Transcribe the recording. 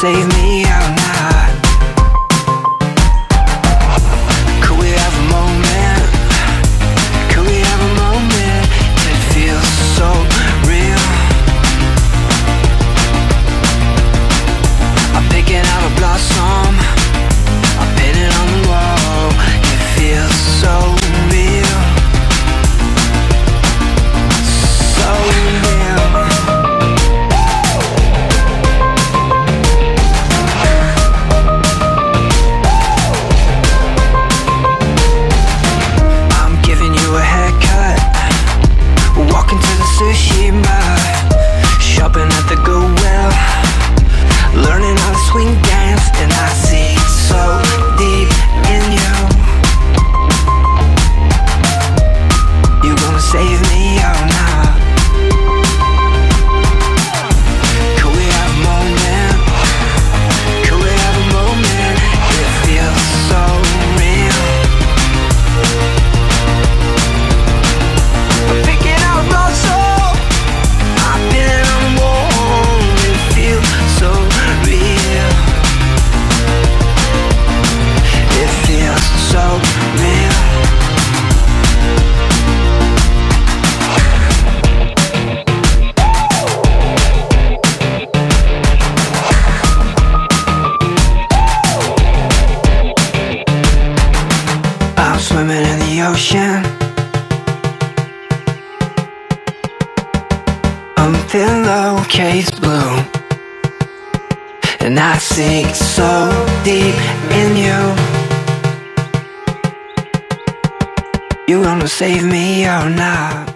save me out now save me oh or swimming in the ocean. I'm pillowcase blue. And I sink so deep in you. You gonna save me or not?